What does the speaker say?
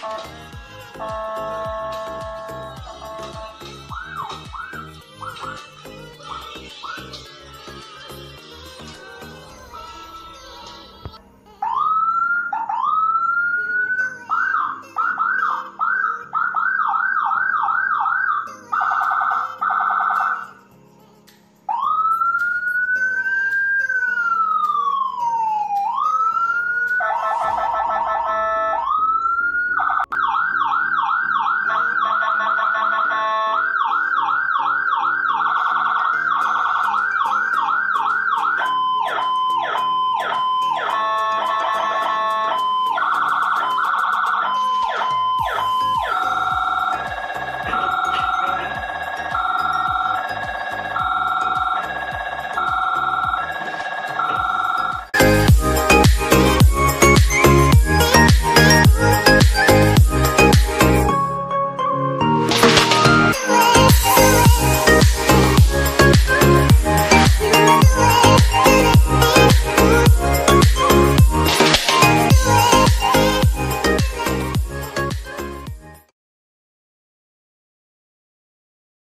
Oh,